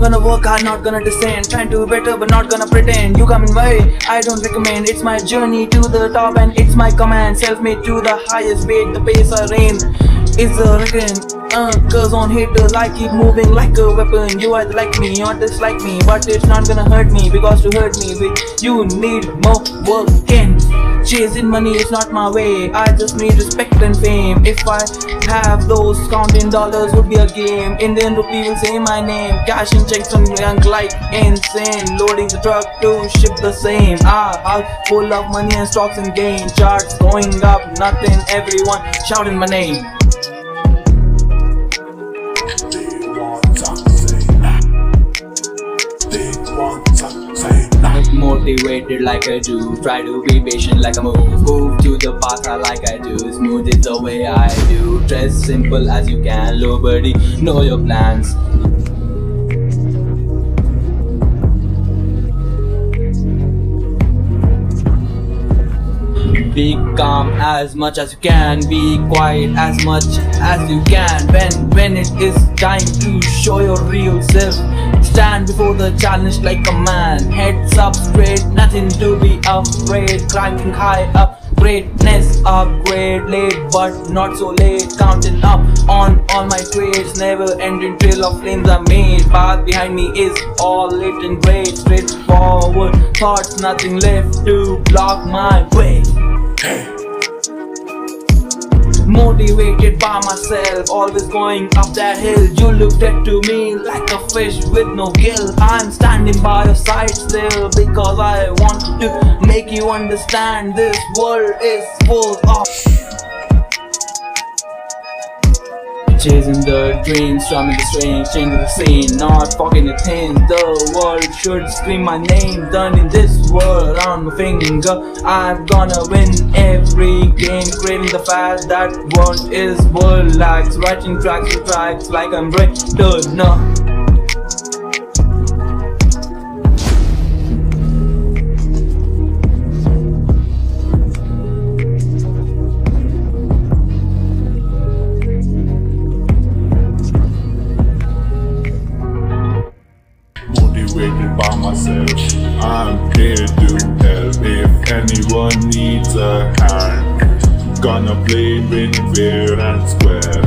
gonna work hard, not gonna descend. Trying to be better, but not gonna pretend. You come in way, I don't recommend. It's my journey to the top, and it's my command. Self-made to the highest weight, the pace I reign. It's a reckon. Uh, cause on haters I keep moving like a weapon You either like me or dislike me But it's not gonna hurt me Because to hurt me with you need more work and Chasing money is not my way. I just need respect and fame. If I have those counting dollars would be a game. Indian rupee will say my name. Cashing checks on young like insane. Loading the truck to ship the same. Ah, house full of money and stocks and gain. Charts going up, nothing, everyone shouting my name Motivated like I do, try to be patient like I move. Move to the path like I do, smooth is the way I do. Dress simple as you can, nobody know your plans Be calm as much as you can. Be quiet as much as you can. When, when it is time to show your real self Stand before the challenge like a man. Heads up straight, nothing to be afraid. Climbing high up greatness upgrade. Late but not so late. Counting up on all my trades never ending trail of flames are made path behind me is all lit and great straightforward thoughts nothing left to block my way Motivated by myself, always going up that hill. You looked at to me like a fish with no gill. I'm standing by your side still Because I want to make you understand This world is full of Chasing the dreams, strumming the strings, changing the scene, not fucking the things. The world should scream my name. Done in this world on my finger. I'm gonna win every game, creating the fact that world is world likes. Writing tracks to tracks like I'm ready to know. Motivated by myself. I'm here to help if anyone needs a hand. Gonna play it's fair and square.